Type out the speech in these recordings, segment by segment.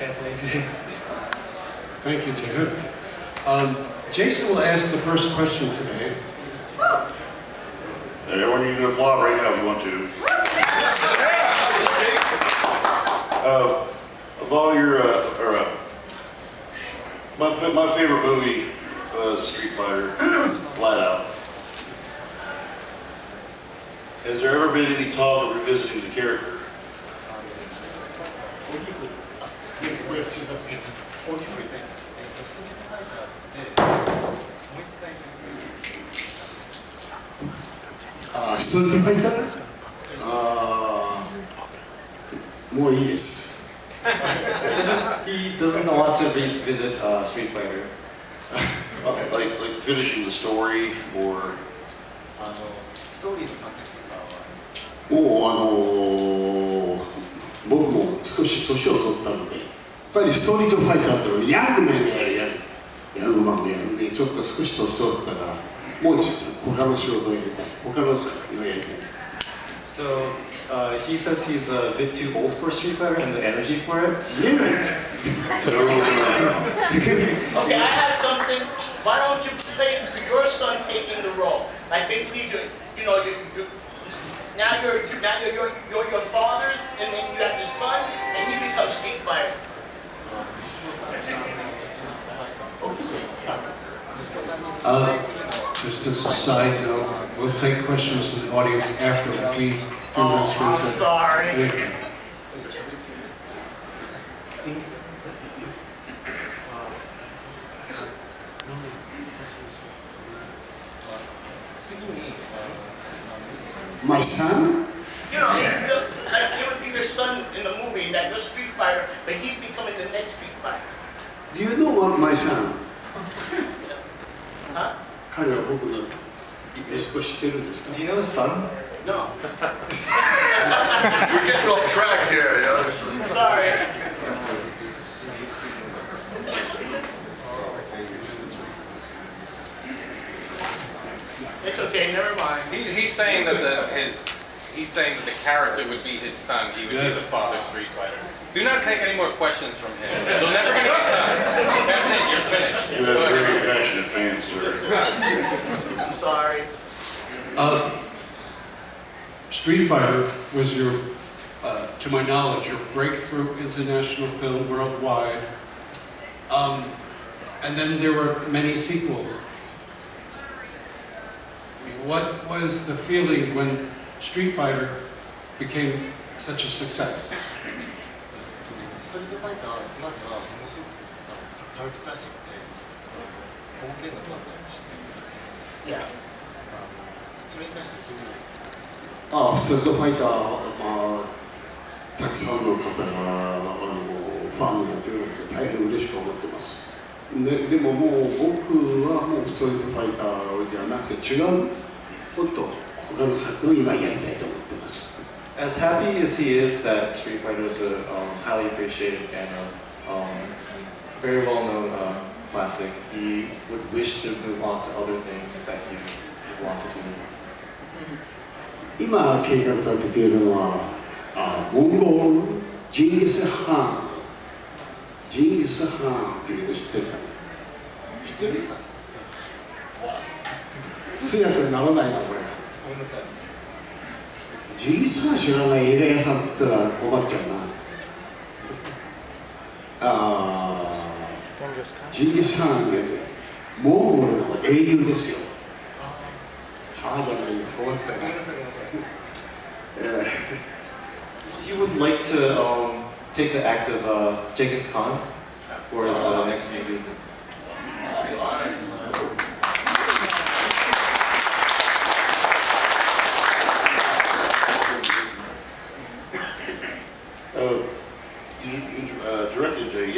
translated. Thank you, Jacob. Um, Jason will ask the first question today. Everyone, you can applaud right now if you want to. Uh, of all your, uh, or, uh, my, my favorite movie was Street Fighter, flat out. Has there ever been any talk of revisiting the character? これ小さすぎて、大きく言って、えっと、ストリートファイターって、もう一回、あーストリートファイターあーもういいです。He doesn't want to revisit uh, Street Fighter. Like, like finishing the story or, あの、ストーリーの関係とかは、もうあのー僕も少し年を取ったので、ぱりストリートファイターっていうのはヤングマンがやるやる、ヤングマンがやるんで、ちょっと少し年取ったから、もうちょっと他の仕事をやりたい、他の作品をやりたい。 So uh, he says he's a bit too old for Street Fighter and the energy for it. 言えない Okay, I have something. Why don't you play your son taking the role? Like basically, you, you know, you, you, now you're now you're, you're you're your father's, and then you have your son, and he becomes Street Fighter. Uh, just as a side note, we'll take questions from the audience after we do oh, this. Oh, I'm sorry. Yeah. My son? son in the movie that you're Street Fighter, but he's becoming the next Street Fighter. Do you know what my son? huh? Do you know his son? No. We're getting off track here, yeah. Sorry. It's okay, never mind. He, he's saying that the, his he's saying that the character would be his son. He would be the father Street Fighter. Do not take any more questions from him. You're never gonna get done. That's it. You're finished. you have very passionate fans, sir. I'm sorry. Uh, Street Fighter was your, uh, to my knowledge, your breakthrough international film worldwide. Um, and then there were many sequels. What was the feeling when Street Fighter became such a success? ストリートファイター、今ではものすごくカルトクラシックで、大勢のファンが知っている作品 Yeah. あのそれに対してどういうああ、ストリートファイター、まあ、たくさんの方があのファンになっているので大変嬉しく思ってます。ででももう僕はもうストリートファイターじゃなくて違う、もっと他の作品を今やりたいと思ってます。 As happy as he is that Street Fighter is a um, highly appreciated and a um, very well-known uh, classic, he would wish to move on to other things that he would want to do. 今計画立てているのは、あモンゴル、ジンギス・ハン、ジンギス・ハンっていうの知ってるかな知ってるんですか通訳にならないな、これ。 ごめんなさい。ジンギス・ハン知らない映画屋さんって言ったら困っちゃうな。あージンギス・ハンね、モンゴルの英雄ですよ。はあじゃないよ、終わったな。え He would like to um, take the act of uh, Genghis Khan for his uh, next movie.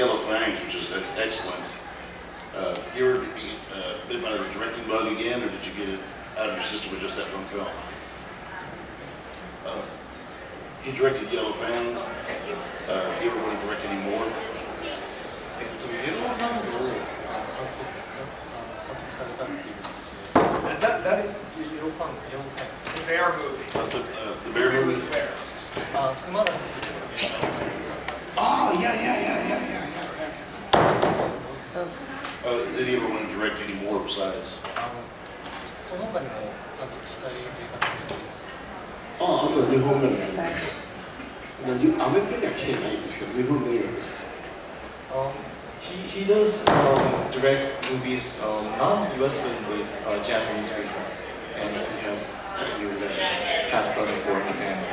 Yellow Fangs, which is excellent. Uh, you were uh, bit by the directing bug again, or did you get it out of your system with just that one film? Uh, he directed Yellow Fangs. Uh, you ever want to direct any more? That, that is Yellow Fang, Yellow The bear movie. Uh, the, uh, the bear movie? The bear. Uh, Oh, yeah, yeah, yeah, yeah, yeah, yeah. Uh, did he ever want to direct any more besides? ああ、あとは2本目になります。アメリカには来てないんですけど、2本目になります。Um, he, he does um, direct movies, um, not US film, but uh, Japanese people. And he has you uh, know, passed on before Japan.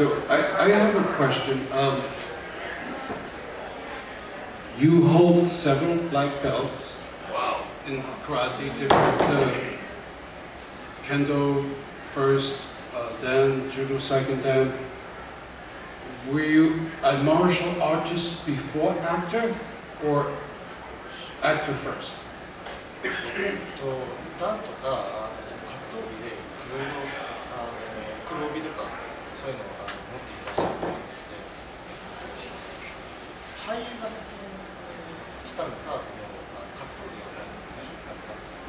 So I, I have a question. Um, you hold several black belts. Wow. In karate, different uh, kendo first, uh, then judo second, then. Were you a martial artist before actor, or actor first?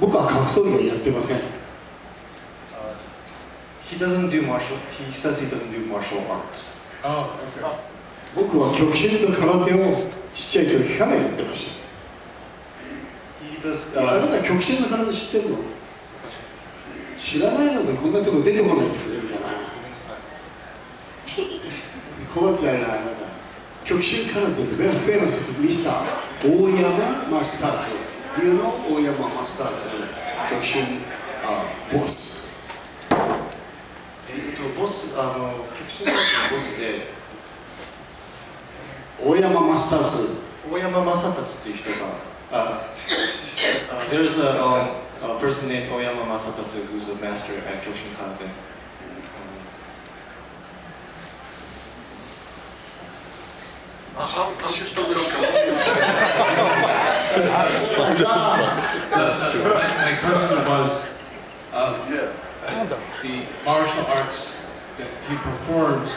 僕は格闘技はやってません Uh, He doesn't do martial, he says he doesn't do martial arts. Oh, okay. 僕は極真と空手をちっちゃい時からやってました He does, あな uh, た極真の空手知ってるの？知らないのでこんなとこ出てこないってくれるかなごめんなさい困っちゃうなあなた極真空手で very famous Mr. 大山マスター大山マスターズ You know Oyama Master's Kyokushin uh, boss. えっと、ボス、あの、キョクシンのボスで、大山マスターズ。大山マスターズっていう人が、uh, uh, there's a, a, a person named 大山マスターズ who's a master at キョクシンカーテン。あ、アシストブロック。just a little confused. My question was, um, Yeah. uh, the martial arts that he performs,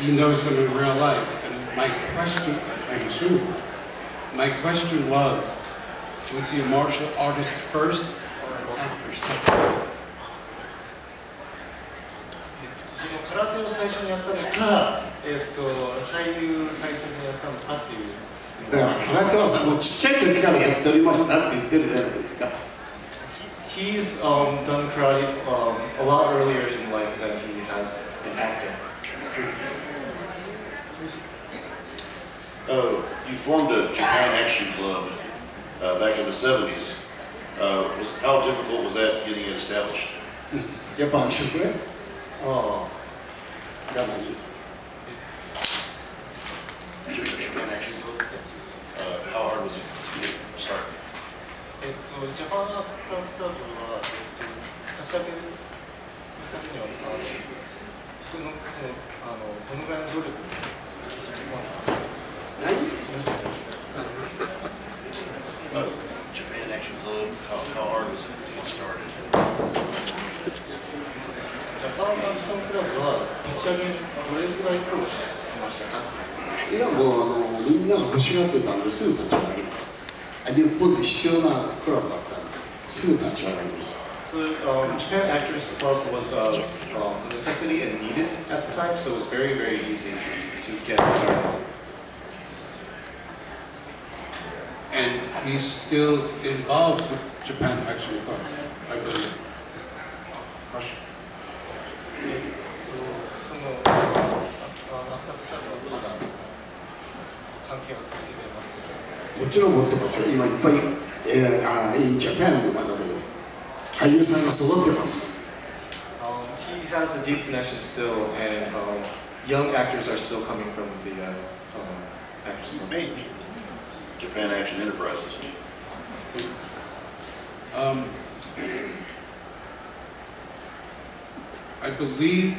he knows them in real life. And my question, I'm assuming, my question was, was he a martial artist first or an actor second? その空手を最初にやったのか、えっと俳優最初にやったのかっていう質問 だから空手はさもうちっちゃい時からやっておりましたって言ってるじゃないですか He's um, done karate um, a lot earlier in life than he has in acting. Uh, you formed a Japan Action Club uh, back in the 70s. Uh, was, how difficult was that getting it established? やっぱ握手ねああが何 Japan Action と、ジャパンアクターズクラブは、えっと、立ち上げです。そのためには、あの、その、その、あの、どのぐらいの努力をするか、Japan Action Club, how, how hard was it to get started? ジャパンアクターズクラブは、立ち上げにどれぐらい苦労しましたかいやもうあのみんなが欲しがってたんですぐ立ち上がりあ 日本で必要なクラブだったんですぐ立ち上がりました So um, Japan Actors Club was uh, um, a necessity and needed at the time, so it was very, very easy to get started. And he's still involved with Japan Action Club, I believe. ちろん持ってますよ今いっぱい、えー、あインジャパンの中で俳優さんが育ってます Um, he has a deep connection still, and um, young actors are still coming from the uh, um, Actors Club. Japan Action Enterprises. Um, I believe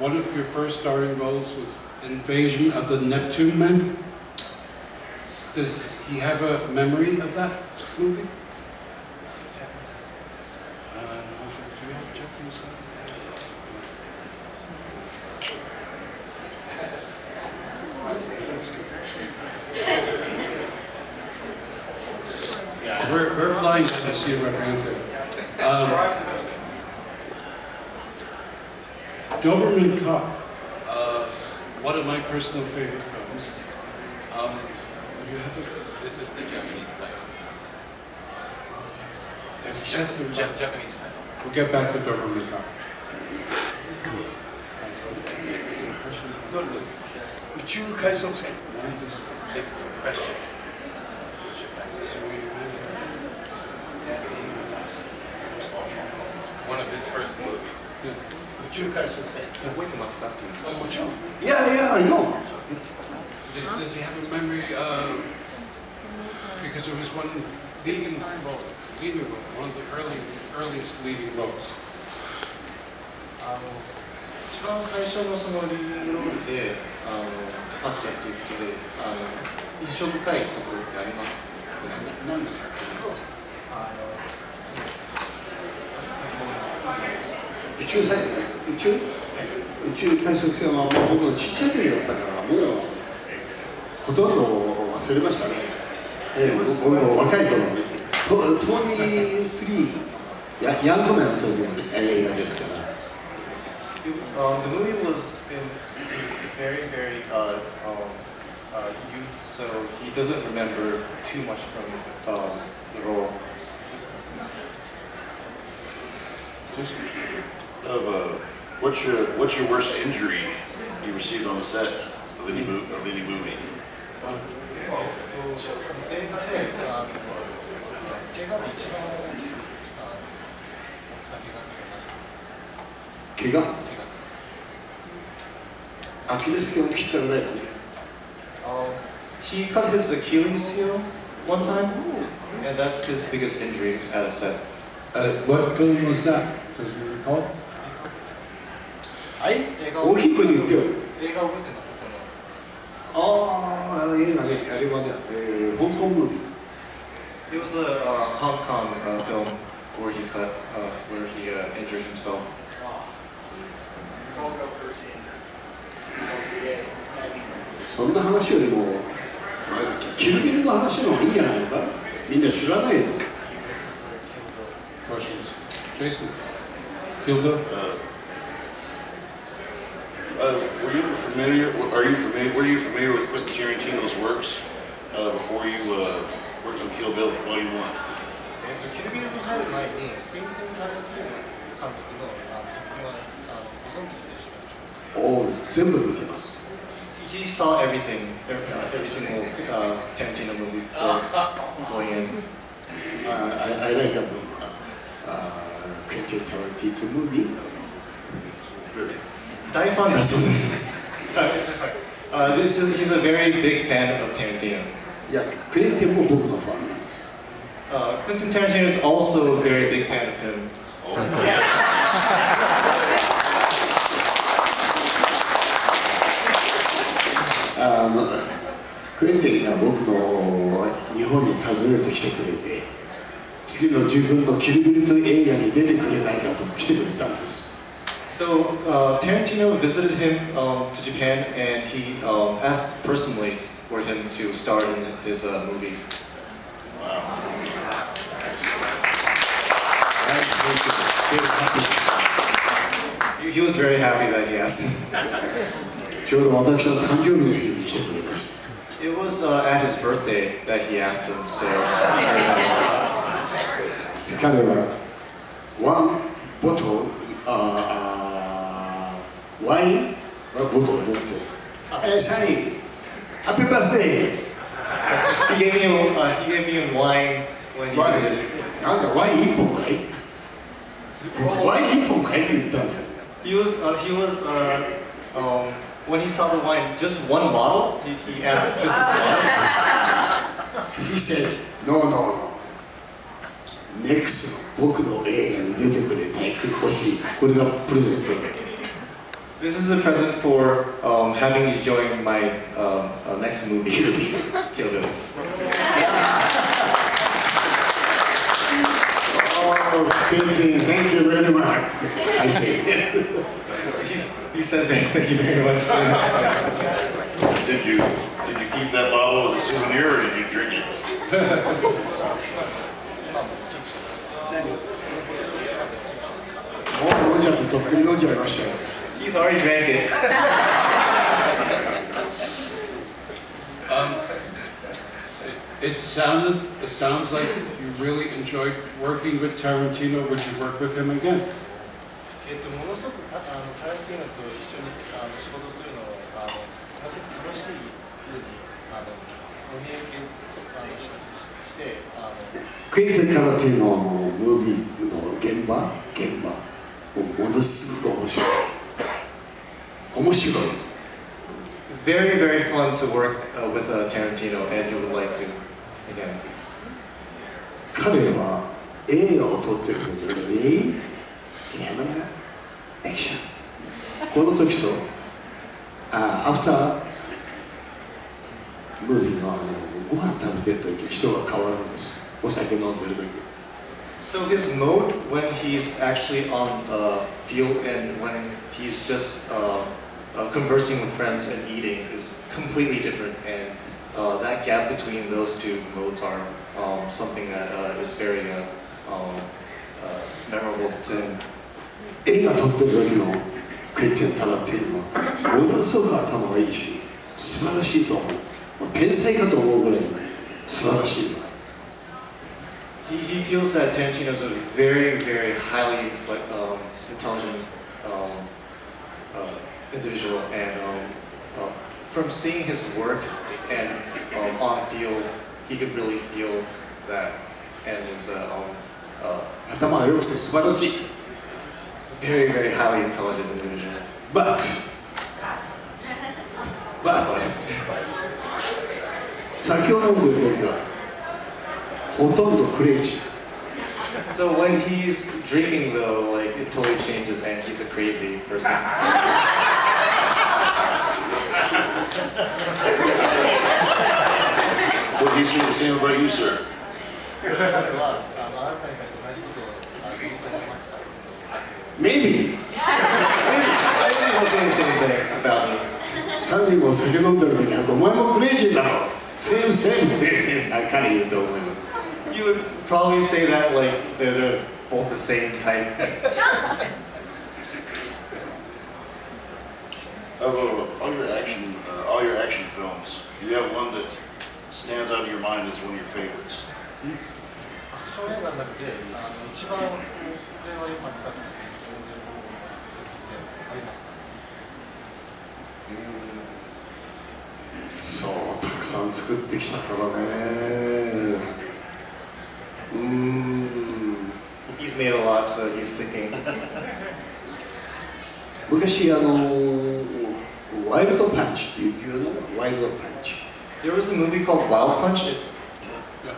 one of your first starring roles was Invasion of the Neptune Men. Does he have a memory of that movie? Do you? We're, we're flying to see a representative. Um, Doberman Cop, uh, one of my personal favorite films. Um, do you have it? This is the Japanese title. It's just a- Ja- Japanese title. We'll get back to Dobermika. どれです宇宙海賊船 This is a question. One of his first movies. 宇宙海賊船覚えてますかっていうあもちろんいやいや、いや、 Does does he have a memory? Uh, because it was one leading role, leading role, one of the early, earliest leading roles. あの一番最初のそのリーディングロールであのパッてやっていくことであの印象深いところってあります？何ですか？あ宇宙船、宇宙、宇宙海賊船はもう僕のちっちゃい時だったから、もうほとんど忘れましたね。ええ、僕も若い頃に、とトーニー3、ヤヤングメンの時の映画ですから。 Um, the movie was in very, very uh, um, uh, youth, so he doesn't remember too much from um, the role. Of, uh, what's your, what's your worst injury you received on the set of any movie, of any movie? 映画であの怪我で一番怪我アキレス腱を切ったぐらいだね。 Um, he cut his Achilles heel one time, and that's his biggest injury at a set. Uh, what film was that? Does you recall? はい映画を大きい声で言ってよ。 inn everybody, uh, Hong Kong movie. It was a uh, Hong Kong uh, film where he cut, uh, where he uh, injured himself. Wow. そんな話よりも、キルビルの話の方がいいんじゃないのかみんな知らないよ。Questions? Jason? Gilda? Uh. Uh, were you familiar? Are you familiar? Were you familiar with Quentin Tarantino's works uh, before you uh, worked on Kill Bill Volume One? Yeah, so Kill All 전부 보게 봤어. He saw everything, every, every single uh, Tarantino movie before going in. Uh, I, I like that movie. Uh, uh Quentin Tarantino movie. Really? 大ファンだそうです。uh, this is, he's a very big fan of Tarantino. いや、クレンティンも僕のファンなんです。Uh, Quentin Tarantino is also a very big fan of him. あのクレンティンが僕の日本に訪ねてきてくれて、次の自分のキルビルと映画に出てくれないかと来てくれたんです。So uh, Tarantino visited him um, to Japan, and he um, asked personally for him to star in his uh, movie. Wow. He, was very happy that he asked. it was uh, at his birthday that he asked him, so. kind of one bottle. Uh, why? It's honey. Happy birthday. Uh, he gave me a uh, he gave me a wine when he why? was a, why hypocrite? Why hypocrite is? He was uh, he was uh, um, when he saw the wine, just one bottle. He, he asked just he said, no no no. Next, present. This is a present for um, having you join my um, uh, next movie, Kill Bill. Kill Bill. Oh, Quentin, thank you very much. I say. He said thank you very much. Did you, did you keep that bottle as a souvenir or did you drink it? もう飲んじゃってとっくに飲んじゃいましたよ。 He's already drinking. um, it, it sounded, it sounds like you really enjoyed working with Tarantino. Would you work with him again? えっと、ものすごくあのタランティーノと一緒にあの仕事するのをあの楽し楽しいようにあの盛り上げあのししてあのクエンティン・タランティーノのムービーの現場現場ものすごく面白い。面白い Very, very fun to work uh, with uh, Tarantino, and you would like to again. 彼は映画を撮ってる時にキャメラエクションこの時とあアフタームービーのあのご飯食べてる時人が変わるんですお酒飲んでる時 So his mode when he's actually on uh, field and when he's just uh, uh, conversing with friends and eating is completely different, and uh, that gap between those two modes are um, something that uh, is very uh, um, uh, memorable to him. 映画撮ってる時のクエンティン・タランティーノはものすごく頭がいいし素晴らしいと思うもう天才かと思うぐらい素晴らしい He, he feels that Tarantino is a very, very highly like, um, intelligent um, uh, individual, and um, uh, from seeing his work and um, on field, he could really feel that, and is uh, um, uh, 頭が良くて素晴らしい very, very highly intelligent individual. But But 酒を飲んでる時はほとんどクレイジー So when he's drinking, though, like it totally changes, and he's a crazy person. what do you say the same about you, sir? サンジも酒飲んでる時に、お前もクレイジーだろ Same, same, same. I kind of even told him. You would probably say that like they're, they're both the same type. Of uh, all your action, uh, all your action films, do you have one that stands out in your mind as one of your favorites? アクション映画の中であの一番これは良かったっていうそういうものがありますかそうたくさん作ってきたからねうーん He's made a lot, so he's thinking. 昔あの Wild Punch. Do you, do you know Wild Punch? There was a movie called Wild Punch. Yeah.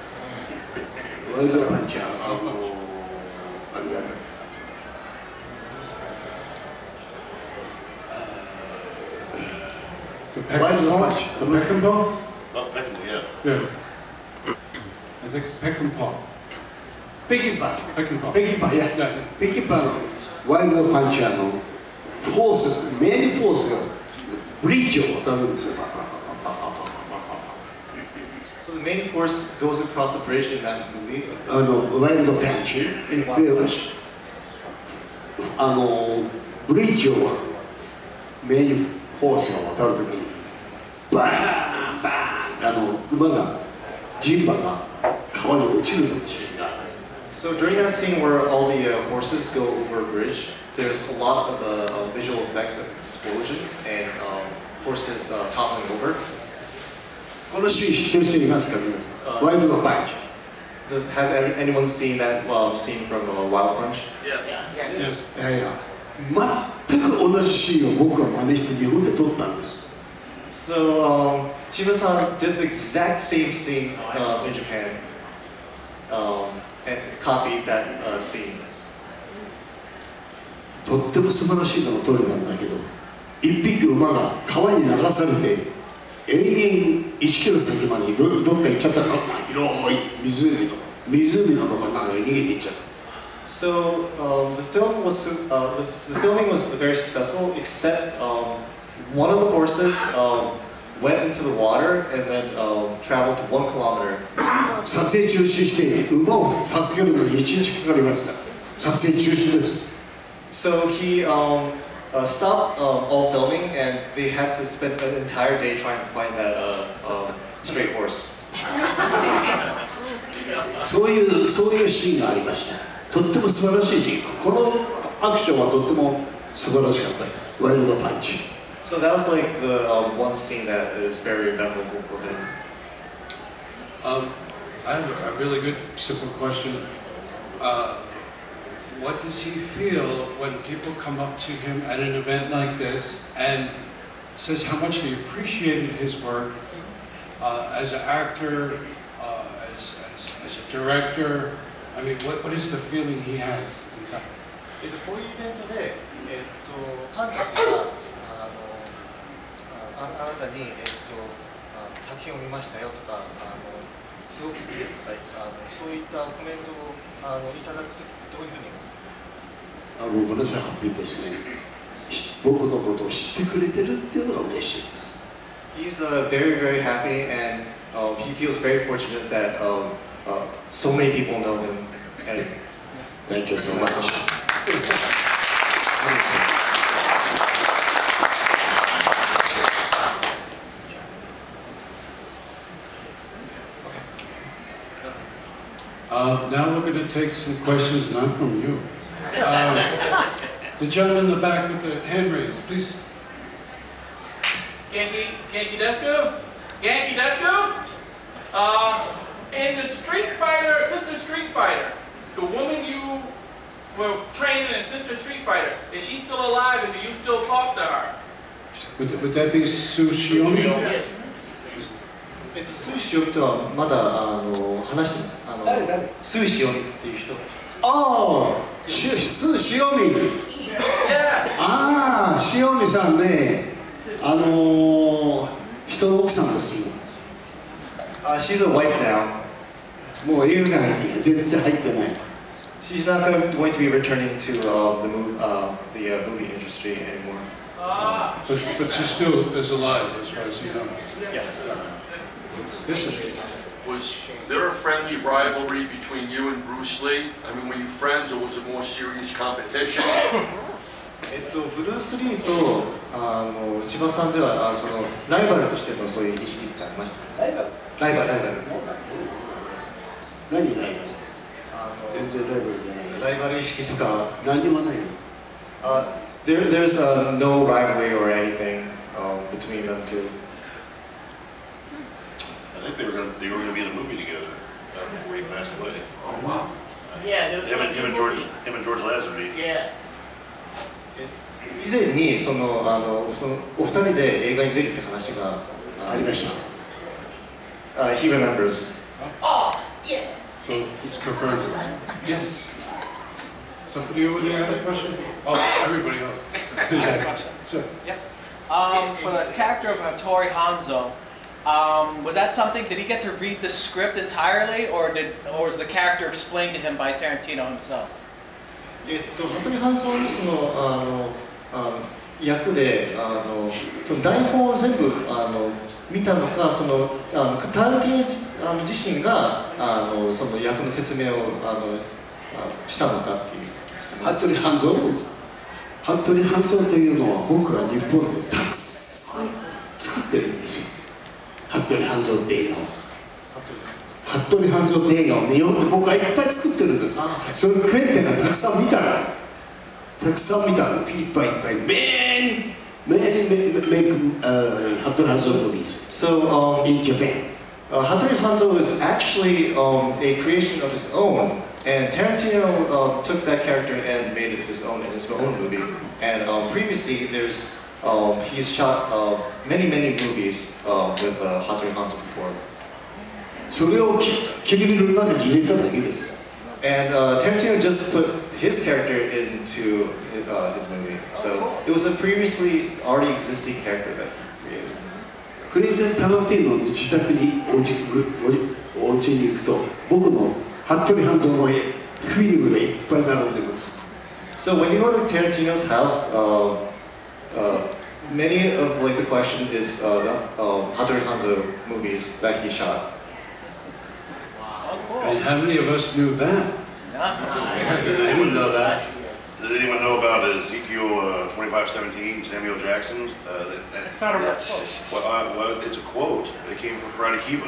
Oh, oh, oh, Wild Punch. Oh, I remember. The Peckinpah? The Peckinpah? Not Peckinpah, yeah. Yeah. I think Peckinpah. Peckinpah. Peckinpah. Peckinpah, yeah. yeah. Peckinpah. Why no punch? Forces, many forces. ブリッジを渡るんですよ So the main force goes across the bridge in that movie. あのワイルドパンチであのブリッジをメインフォースが渡るときにバーンバーンあの馬がジンバが川に落ちるっていうシーンがある So during that scene where all the uh, horses go over a bridge, there's a lot of uh, uh, visual effects of explosions and um, horses uh, toppling over. このシーン知ってる人いますか皆さんワイルドパンチ Does, has any- anyone seen that um, scene from uh, Wild Punch? Yes. いやいや全く同じシーンを僕は真似して日本で撮ったんです So um, Shiba-san did the exact same scene uh, in Japan um, and copied that uh, scene. とっても素晴らしいのが撮れたんだけど一匹馬が川に流されて永遠1キロ先までどどっか行っちゃったの広い湖の湖の中になんか逃げていっちゃった So um, the film was uh, the, the filming was very successful, except um, one of the horses um, went into the water and then um, traveled one kilometer. 撮影中止して馬を助けるのに1日かかりました撮影中止です So he um, uh, stopped um, all filming, and they had to spend an entire day trying to find that uh, um, straight horse. そういうそういうシーンがありましたとっても素晴らしいシーンこのアクションはとっても素晴らしかったワイルドパンチ So that was like the um, one scene that is very memorable for him. Um, I have a- a really good, simple question. Uh, what does he feel when people come up to him at an event like this and says how much they appreciated his work uh, as an actor, uh, as, as, as a director? I mean, what, what is the feeling he has inside? えっと、こういうイベントで、えっと、ファンたちがあのあああなたに、えっと、あ作品を見ましたよとかあのすごく好きですとかあのそういったコメントをあのいただくとどういうふうに 思いますあの私はハッピーですねし僕のことを知ってくれてるっていうのが嬉しいです He's uh, very, very happy, and um, he feels very fortunate that um, uh, so many people know him. And Thank you so much Uh, now we're going to take some questions, not from you. Um, the gentleman in the back with the hand raised, please. Genki, Genki Desko? Genki Desko? Uh, in the Street Fighter, Sister Street Fighter, the woman you were training in Sister Street Fighter, is she still alive and do you still talk to her? Would, would that be Sue Shiomi? Yes. えっと、スーシオミとはまだあの話してます。あのスーシオミっていう人。ああ。しす塩見 Yeah. ああ塩見さんねあのー、人の奥さんです uh, She's a wife now もう映画に全然入ってない She's not going, to be returning to uh, the, mov- uh, the uh, movie industry anymore Ah. But, but she still is alive, as far as you know. Yes This is, Was there a friendly rivalry between you and Bruce Lee? I mean, were you friends or was it more serious competition? えっと、ブルース・リーとあの千葉さんではあそのライバルとしてのそういう意識ってありましたライバルライバルライバル何ないのあ全然ライバルじゃないのライバル意識とか何にもないの Uh, there, there's uh, no rivalry or anything um, between them two. I think they were gonna, they were gonna be in a movie together uh, before he passed away. Oh, wow. Yeah, there was Him and, him and George, movie. him and George Lazenby. Yeah. 以前にそのあのそのお二人で映画に出るって話がありました Uh, he remembers. Oh, yeah. so it's confirmed. Yes. Somebody over there had a question? Oh, everybody else. Yes. Sir. Um, for the character of Hattori Hanzo, um, was that something? Did he get to read the script entirely, or did, or was the character explained to him by Tarantino himself? えっと、本当にハンソンのそのあのあの役であのその台本を全部あの見たのかそのあのタランティーノあの自身があのその役の説明をあのあしたのかっていう服部半蔵服部半蔵というのは僕が日本でたくさん作ってるんですよ服部半蔵って映画を服部半蔵って映画を日本で僕はいっぱい作ってるんですそれクエンテンがたくさん見たからたくさん見たのいっぱいいっぱい many many many make uh, 服部半蔵 movies So, um, in Japan Uh, Hattori Hanzo is actually um, a creation of his own, and Tarantino uh, took that character and made it his own in his own movie. And um, previously, there's um, he's shot uh, many many movies uh, with uh, Hattori Hanzo before. それをキキルビルの中に入れただけです And uh, Tarantino just put his character into his, uh, his movie, so it was a previously already existing character that he created. クレイゼン・タランティーノの自宅におじおじお家に行くと僕の服部半蔵の絵フィルムがいっぱい並んでます So when you go to Tarantino's house, uh, uh, many of like the collection is uh, the um, Hattori Hanzo movies that he shot. And how many of us knew that? I didn't know that. Does anyone know about Ezekiel uh, 2517, Samuel Jackson? Uh, that, that, It's not a real well, uh, well, it's a quote It came from Karate Kiba.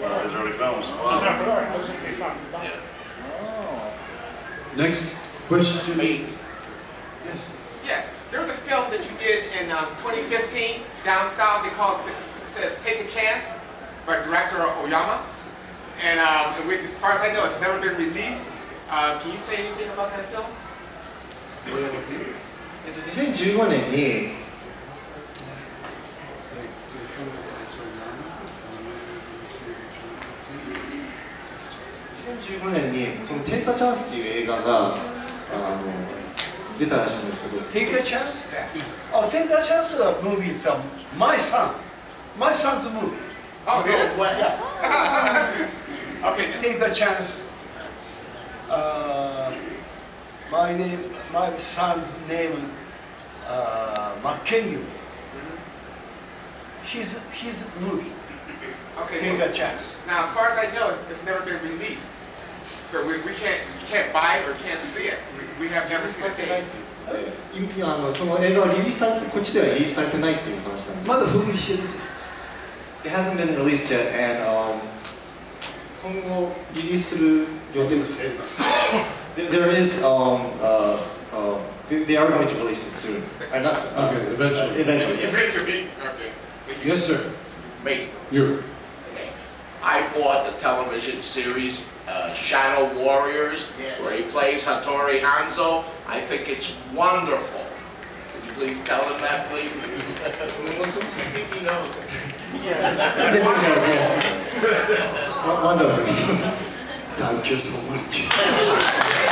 one of his early films. Oh, not for art. I was just saying something about it. Oh. Next question. Me. Yes. Yes, there was a film that you did in um, 2015 down south. They called it, it says "Take a Chance" by director Oyama. And um, and we, as far as I know, it's never been released. Uh, can you say anything about that film? えっと、2015年に、 2015年に、そのテイカーチャンスっていう映画があの 出たらしいんですけど Take a Chance? Oh, Take a Chance movie is my son. My son's movie. Oh, yes? Yeah. okay. Take a Chance. Uh, my name, my son's name, uh, Mackenyu. Mm-hmm. His, his movie. Okay. Take a Chance. Now, as far as I know, it's never been released. So we, we can't you can't buy it or can't see it. We, we have never seen it. えいあのその映画はリリースされて、こっちではリリースされてないっていう話なんです。まだ封印してるんですよ。 It hasn't been released yet, and um, 今後リリースする予定です。There there is, um, uh, uh, they they are going to release it soon. Uh, not soon, uh, Okay, eventually. Eventually. yes. Eventually. Okay. Thank you. Yes, sir. Me. You. Okay. I bought the television series uh, Shadow Warriors, Yes. where he plays Hattori Hanzo. I think it's wonderful. Could you please tell him that, please? I think he knows it. They will know, yes. Wonderful. Thank you so much.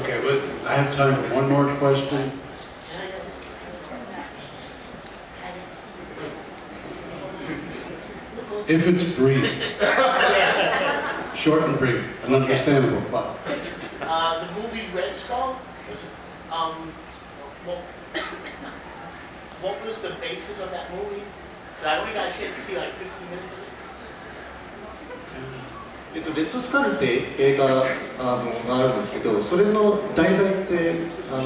Okay, but I have time for one more question. If it's brief, short and brief, and understandable, but Uh, the movie Red Skull, was it, um, what, what was the basis of that movie? I only got a chance to see like 15 minutes of it. えっと、レッドスカルって映画あのがあるんですけど、それの題材ってあの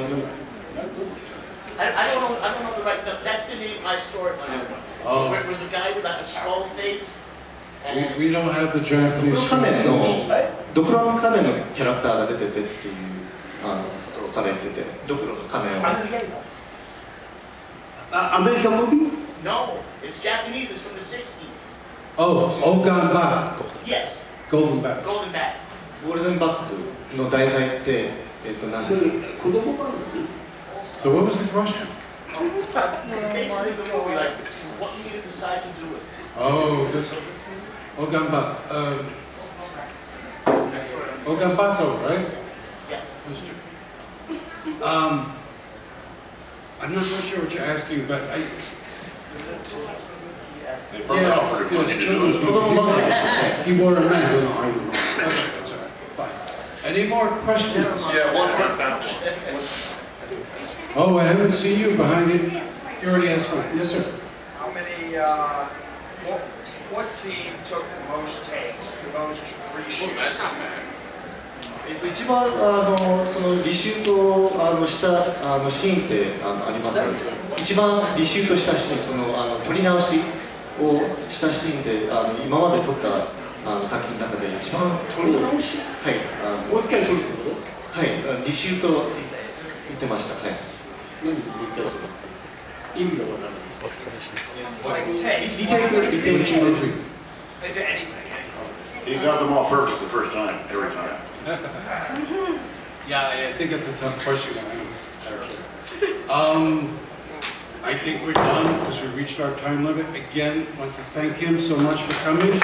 I, I don't know, I don't know the right, no, that's the name I saw it on. Oh. It was a guy with like a skull face. We, we don't have the ド Japanese クロ仮面の.ドクロの仮面のキャラクターが出ててっていうあのことを彼言ってて、ドクロの仮面を。アメリカ映画アメリカムービー no, it's Japanese, it's from the 60s. Oh, Ogan Ba, Yes, Golden Bat. Golden Bat. ゴールデンバックの題材って、えっと、何ですか子供番組 So what was the question? The basis of the movie, like what you need to decide to do with it. Oh, this, Ogan Ba, uh, Ogan Bato, right? Yeah. Mr. Um, I'm not quite sure what you're asking, but I, They probably offered him money yes, to children's do it. movies. He wore a mask. I don't know. Okay, that's all right, fine. Any more questions? Yeah, one quick Oh, I haven't seen you behind it. your hands for it. Yes, sir. えっと、一番あのそのリシュあのしたあのシーンってあ,のあります？一番リシュしたシーン、そのあの撮り直しをしたシーンってあの今まで撮ったあの作品の中で一番はい。あのもう一回撮るってこと？はい。リシュート。ート言ってましたはい何言ったやつ意味がわからない Like takes? リテイクリテイク中です They did anything. He got them all perfect the first time, every time. Yeah, I think it's a tough question to answer. actually. Um, I think we're done because we reached our time limit. Again, want to thank him so much for coming.